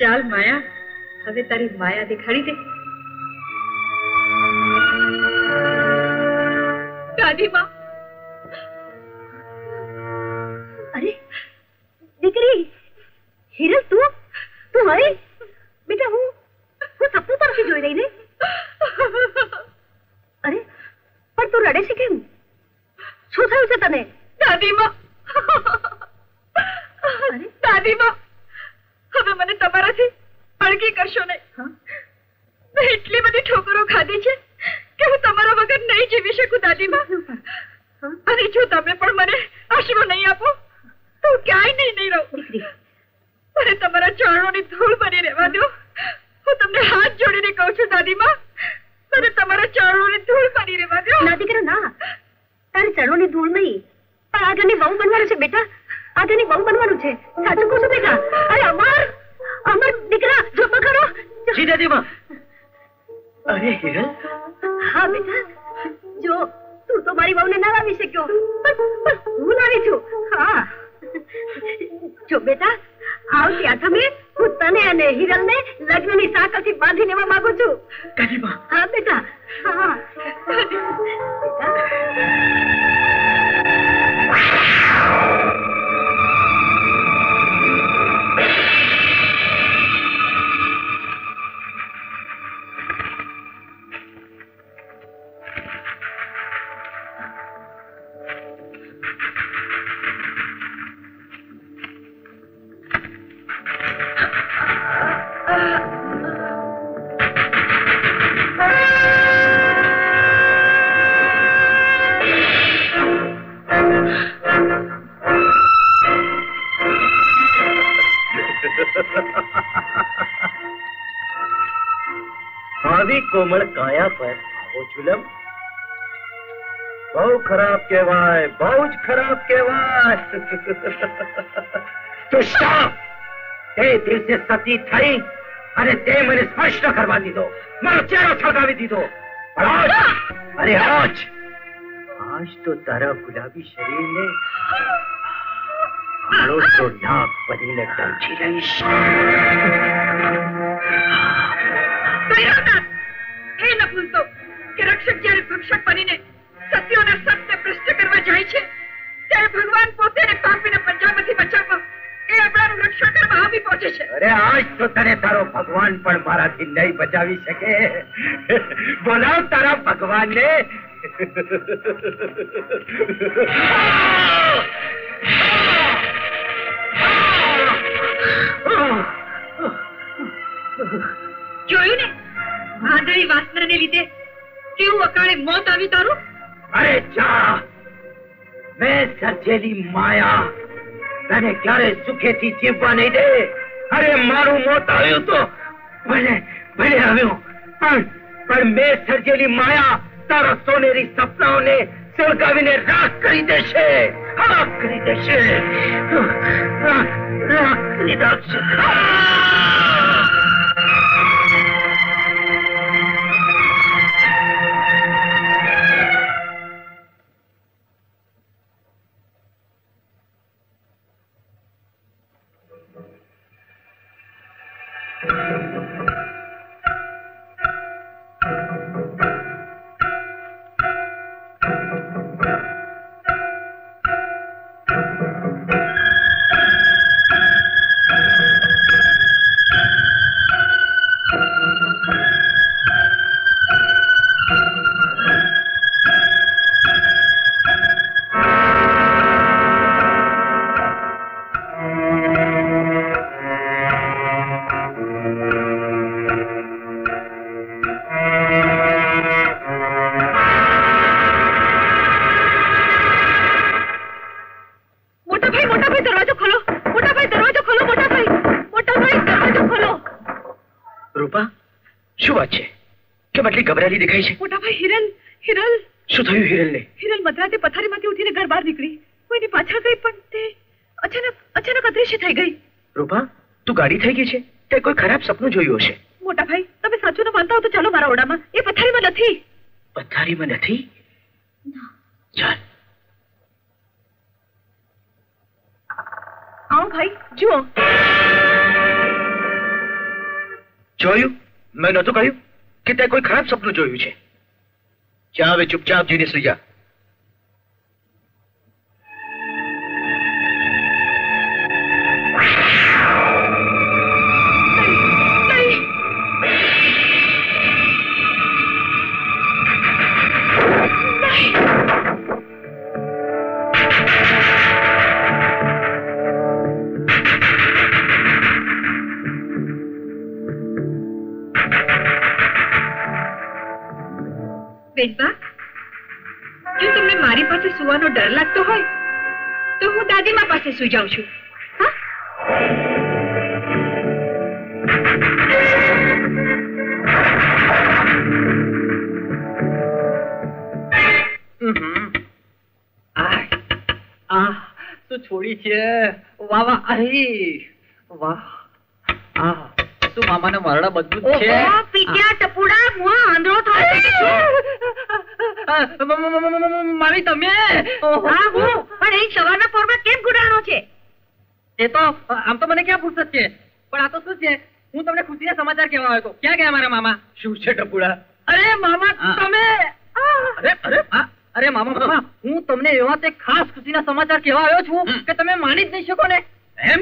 ચાલ માયા હવે તારી માયા દેખાડી દે. અરે દીકરી હિરલ તું? તું હવે? બેટા હું હું સપનું પરથી જોઈ રહી ને અરે પણ તું રડે છે કેમ? શું થયું છે તને? દાદીમાં દાદીમાં હવે મને તમારાથી અળગી કરશો નહીં. મેં એટલી બધી ઠોકરો ખાધી છે કે હું તમારા વગર નહીં જીવી શકું દાદીમાં. અને જો તમે પણ મને આશરો નહીં આપો તો ક્યાંય નહીં નહીં રહું. મને તમારા ચરણોની ધૂળ બની રહેવા દો. હું તમને હાથ જોડીને કહું છું દાદીમાં મને તમારા ચરણોની ધૂળ બની રહેવા દો. ના દીકરા ના. તારે ચરણોની ધૂળ નહીં. પણ આગળની વહુ બનવાનું છે બેટા. આગળની વહુ બનવાનું છે. સાચું કહું છું બેટા. અરે અમર! અમર દીકરા જો કરો જી દાદીમાં અરે હિરલ. હા બેટા. જો તું તો મારી વહુને ના લાવી શક્યો. પણ પણ હું લાવી છું. હા. જો બેટા આવતી આઠમે હું તને અને હિરલને લગ્નની સાકરથી બાંધી લેવા માંગુ છું. હા બેટા. હા. આવી આવો જુલમ બહુ ખરાબ કહેવાય બહુ જ ખરાબ કહેવાય તે દિવસે સતી થઈ અને તે મને સ્પર્શ કરવા દીધો મારો ચહેરો છલકાવી દીધો અરે આજ આજ તો તારા ગુલાબી શરીરને નાક બનીને ડાંચી એ ન ભૂલતો કે રક્ષક જ્યારે ભક્ષક બનીને સત્યોના સત્ય ભ્રષ્ટ કરવા જાય છે ત્યારે ભગવાન પોતે એને પાપીના પંજામાંથી બચાવવા એ આપણાનું રક્ષણ કરવા આવી પહોંચે છે. અરે આજ તો તને તારો ભગવાન પણ મારાથી નહીં બચાવી શકે. બોલાવ તારા ભગવાનને. જોયું ને? વાસનાને લીધે કેવું અકાળે મોત આવી તારું? અરે જા. મેં સર્જેલી માયા. તને ક્યારે સુખેથી જીવવા નહીં દે? અરે મારું મોત આવ્યું તો ભલે ભલે આવ્યું. પણ પણ મેં સર્જેલી માયા તારા સોનેરી સપનાઓને સળગાવીને રાખ કરી દેશે. રાખ કરી દેશે. રાખ કરી નાખશે રૂપા શું વાત છે? કેમ આટલી ગભરાલી દેખાય છે? મોટા ભાઈ હિરલ હિરલ. શું થયું હિરલને? હિરલ મધરાતે પથારીમાંથી ઉઠીને ઘર બહાર નીકળી. કોઈની પાછળ ગઈ પણ તે અચાનક અચાનક અદ્રશ્ય થઈ ગઈ. રૂપા તું ગાડી થઈ ગઈ છે? તે કોઈ ખરાબ સપનું જોયું હશે? મોટા ભાઈ તમે સાચું ન માનતા હો તો ચાલો મારા ઓડામાં એ પથારીમાં નથી. પથારીમાં નથી? ચાલ. આવો ભાઈ જુઓ. જોયું? મેં નહોતું કહ્યું કે તે કોઈ ખરાબ સપનું જોયું છે. જા હવે ચૂપચાપ જઈને સુઈ જા જો તમને મારી પાસે સુવાનો ડર લાગતો હોય, તો હું દાદીમા પાસે સુઈ જાઉં છું. શું છોડી છે? વાહ વાહ અહી વાહ આ શું મામાને મરડા બધું છે ઓહો, પીટ્યા ટપુડા મુઆ આંધળો થાય છે. કે શું? આ, મ- મ- મ- મ- મ- મામી તમે? હા હું. પણ એ સવારના પોરમાં કેમ ગુડાણો છે? એ તો આમ તો મને ક્યાં ફુરસત છે? પણ આ તો શું છે? હું તમને ખુશીના સમાચાર કહેવા આવ્યો હતો. ક્યાં ગયા મારા મામા? શું છે ટપુડા? અરે મામા તમે? અરે અરે અરે મામા મામા હું તમને એવા તે ખાસ ખુશીના સમાચાર કહેવા આવ્યો છું કે તમે માની જ નહીં શકો ને. એમ?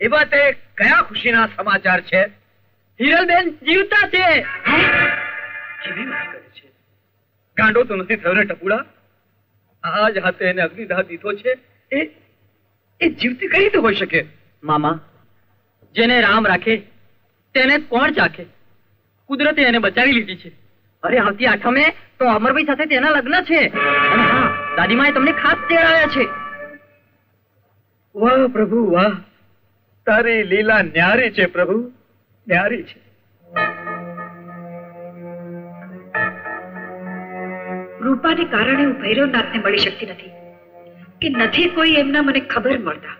એવા તે કયા ખુશીના સમાચાર છે? હિરલબેન જીવતા છે. કેવી વાત કરે છે? ગાંડો તો નથી થયો ને ટપુડા? આજ હાથે એને અગ્નિદાહ દીધો છે. એ એ જીવતી કઈ રીતે હોઈ શકે? મામા જેને રામ રાખે તેને કોણ ચાખે? કુદરતે એને બચાવી લીધી છે. અરે આવતી આઠમે તો અમરભાઈ સાથે તેના લગ્ન છે. અને હા દાદીમાએ તમને ખાસ તેડાવ્યા છે. વાહ પ્રભુ વાહ. તારી લીલા ન્યારી છે પ્રભુ. ન્યારી છે. રૂપાને કારણે હું ભૈરવનાથને મળી શકતી નથી કે નથી કોઈ એમના મને ખબર મળતા.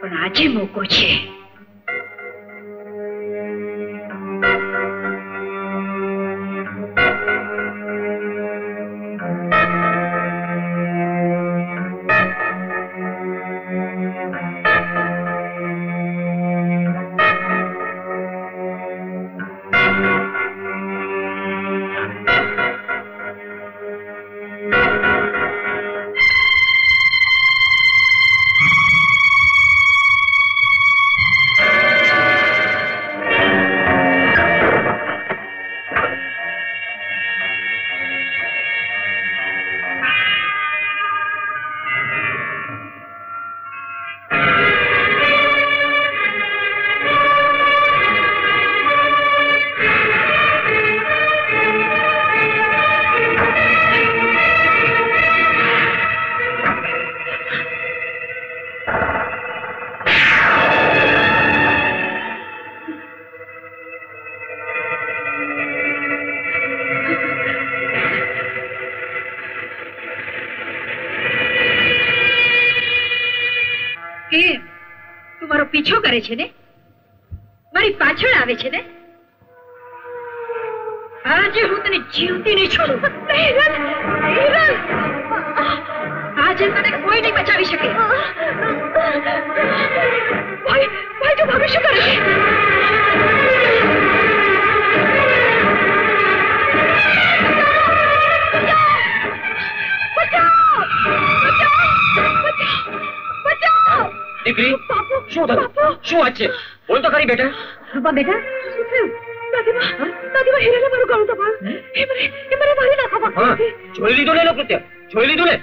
પણ આજે મોકો છે. કરે છે ને મારી પાછળ આવે છે ને આજે હું તને જીવતી નહીં છોડું! આજે તને કોઈ નહીં બચાવી શકે ભાઈ ભાઈ તું ભાભી શું કરે! દીકરી શું થયું! શું વાત છે? બોલ તો ખરી બેટા. રૂપા બેટા શું થયું? દાદીમા, દાદીમા, હિરલે મારું ગળું દબાવ્યું. એ મને- એ મને મારી નાખવા હા જોઈ લીધું ને એનું કૃત્ય? જોઈ લીધું ને?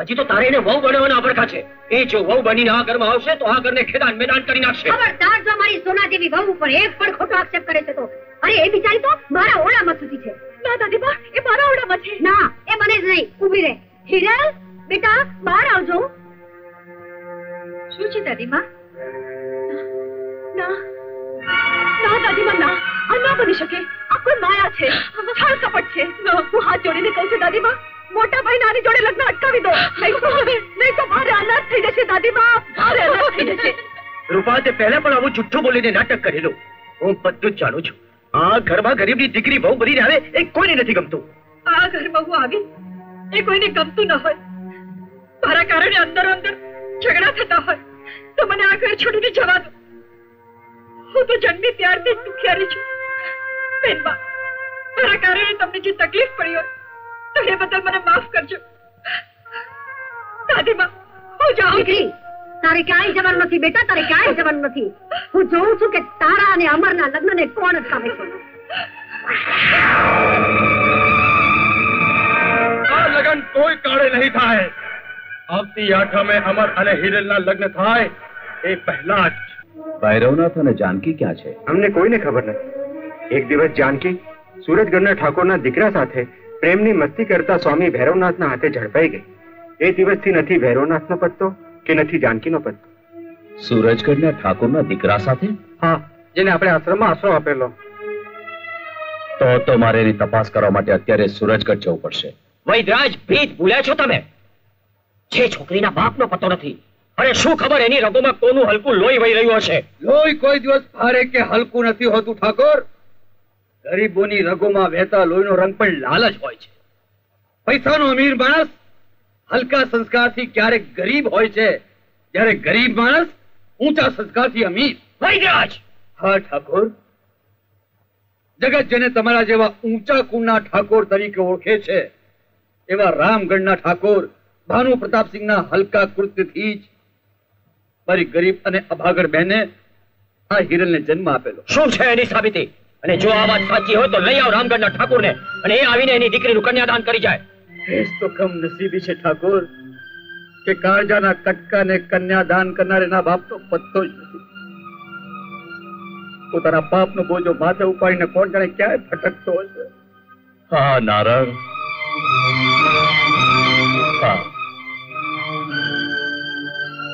હજી તો તારે એને વહુ બનાવવાના અબરખા છે. એ જો વહુ બનીને આ ઘરમાં આવશે તો આ ઘરને ખેદાન મેદાન કરી નાખશે. ખબરદાર જો મારી સોના જેવી વહુ ઉપર એક પણ ખોટો આક્ષેપ કરે છે તો? અરે એ બિચારી તો મારા ઓળામાં સુધી છે. ના દાદીબા એ મારા ઓળામાં છે. ના એ મને જ નહીં. ઊભી રહે. હિરલ બેટા બહાર આવજો. શું છે દાદીમા? ના. ના દાદીમા ના. આ ના બની શકે. આ કોઈ માયા છે. છળ કપટ છે. હું હાથ જોડીને કહું છું દાદીમા મોટા ભાઈ નાની જોડે લગ્ન અટકાવી દો. નહીં તો નહીં અનાજ થઈ જશે દાદીમા મારે અનાજ થઈ જશે. રૂપા તે પહેલા પણ આવું જુઠ્ઠું બોલીને નાટક કરેલું. હું બધું જ જાણું છું. આ ઘરમાં ગરીબની દીકરી બહુ બનીને આવે એ કોઈને નથી ગમતું. આ ઘરમાં હું આવી એ કોઈને ગમતું ન હોય. મારા કારણે અંદર અંદર ઝઘડા થતા હોય. તો મને આ ઘર છોડીને જવા દો. હું તો જન્મી ત્યારથી દુખિયારી છું. બેનબા મારા કારણે તમને જે તકલીફ પડી હોય તો એ બદલ મને માફ કરજો. દાદીમાં હું જાઉં છું. તારે ક્યાંય જવાનું નથી બેટા તારે ક્યાંય જવાનું નથી. હું જોઉં છું કે તારા અને અમરના લગ્નને કોણ અટકાવે છે? આ લગન કોઈ કાળે નહીં થાય. આવતી આઠમે અમર અને હિરલના લગ્ન થાય એ પહેલા જ. ભૈરવનાથ અને જાનકી ક્યાં છે? અમને કોઈને ખબર નથી. એક દિવસ જાનકી સુરતગઢના ઠાકોરના દીકરા સાથે પ્રેમની મસ્તી કરતા સ્વામી ભૈરવનાથના હાથે ઝડપાઈ ગઈ. એ દિવસથી નથી ભૈરવનાથનો પત્તો કે નથી જાનકીનો પત્તો. સુરજગઢના ઠાકોરના દીકરા સાથે? હા જેને આપણે આશ્રમમાં આશરો આપેલો. તો તો મારે એની તપાસ કરવા માટે અત્યારે સુરજગઢ જવું પડશે. વૈદરાજ ભીત ભૂલ્યા છો તમે? જે છોકરીના બાપનો પત્તો નથી અરે શું ખબર એની રગોમાં કોનું હલકું લોહી વહી રહ્યું હશે? લોહી કોઈ દિવસ ભારે કે હલકું નથી હોતું ઠાકોર. ગરીબોની રગોમાં વહેતા લોહીનો રંગ પણ લાલ જ હોય છે. પૈસાનો અમીર માણસ હલકા સંસ્કારથી ક્યારેક ગરીબ હોય છે. જ્યારે ગરીબ માણસ ઊંચા સંસ્કારથી અમીર. વૈદરાજ હા ઠાકોર. જગત જેને તમારા જેવા ઊંચા કુળના ઠાકોર તરીકે ઓળખે છે એવા રામગઢના ઠાકોર ભાનુ પ્રતાપસિંહના હલકા કૃત્યથી જ મારી ગરીબ અને અભાગર બહેને આ હિરલને જન્મ આપેલો. શું છે એની સાબિતી? અને જો આ વાત સાચી હોય તો લઈ આવ રામગઢના ઠાકોરને અને એ આવીને એની દીકરીનું કન્યાદાન કરી જાય. એ તો કમ નસીબી છે ઠાકોર કે કાળજાના કટકાને કન્યાદાન કરનાર એના બાપનો પત્તો જ નથી. પોતાના પાપનો બોજો માથે ઉપાડીને કોણ જાણે ક્યાંય ફટકતો હશે? હા નારાયણ. હા.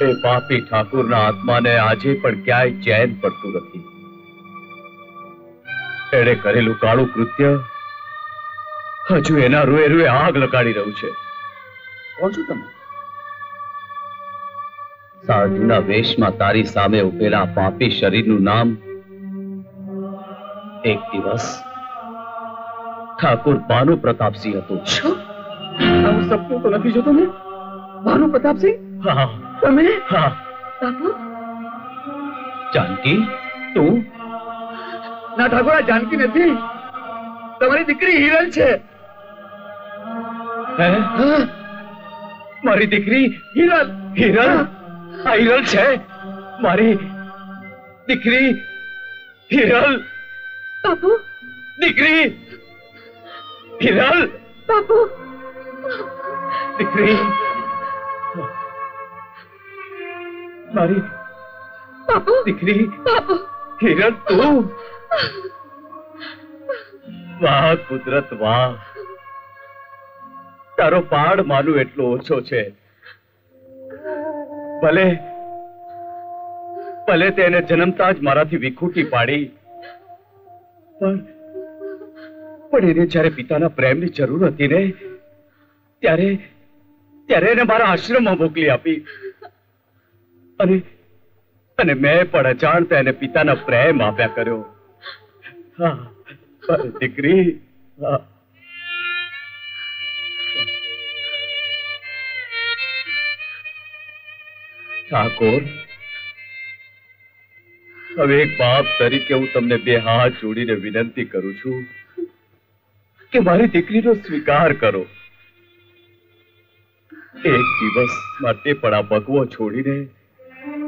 એ પાપી ઠાકુરના આત્માને આજે પણ ક્યાંય ચેન પડતું નથી. એણે કરેલું કાળું કૃત્ય હજુ એના રૂએ રૂએ આગ લગાડી રહ્યું છે. કોણ છો તમે? સાધુના વેશમાં તારી સામે ઉભેલા પાપી શરીરનું નામ એક દિવસ ઠાકુર ભાનુ પ્રતાપસિંહ હતું. આવું સપનું તો નથી જોતો મેં? ભાનુ પ્રતાપસિંહ? હા. તમે હા. બાપુ? જાનકી તું? ના ઠાકોર જાનકી નથી. તમારી દીકરી હિરલ છે. હે? મારી દીકરી હિરલ? હિરલ? આ હિરલ છે? મારી દીકરી હિરલ? બાપુ? દીકરી હિરલ? બાપુ? દીકરી મારી બાપુ. દીકરી. બાપુ. કિરણ તું. વાહ કુદરત વાહ. તારો પાડ માનું એટલો ઓછો છે. ભલે ભલે તેને જન્મતા જ મારાથી વિખૂટી પાડી. પણ પણ એને જ્યારે પિતાના પ્રેમની જરૂર હતી ને ત્યારે ત્યારે એને મારા આશ્રમમાં મોકલી આપી. અને અને મેં પણ અજાણતા એને પિતાના પ્રેમ આપ્યા કર્યો. હા દીકરી ઠાકોર, હવે એક બાપ તરીકે હું તમને બે હાથ જોડીને વિનંતી કરું છું કે મારી દીકરીનો સ્વીકાર કરો. એક દિવસ માટે પણ આ ભગવો છોડીને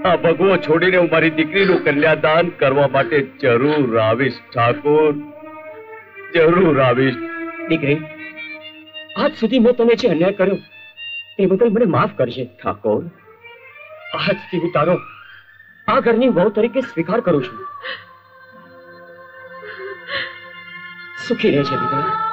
આ ભગવો છોડીને હું મારી દીકરીનું કન્યાદાન કરવા માટે જરૂર આવીશ ઠાકોર. જરૂર આવીશ. દીકરી આજ સુધી મેં તને જે અન્યાય કર્યો એ બદલ મને માફ કરજે. ઠાકોર. આજથી હું તારો આ ઘરની વહુ તરીકે સ્વીકાર કરું છું. સુખી રહે છે દીકરી.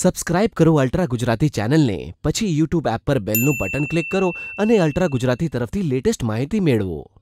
સબસ્ક્રાઇબ કરો અલ્ટ્રા ગુજરાતી ચેનલને. પછી યુટ્યુબ એપ પર બેલનું બટન ક્લિક કરો અને અલ્ટ્રા ગુજરાતી તરફથી લેટેસ્ટ માહિતી મેળવો.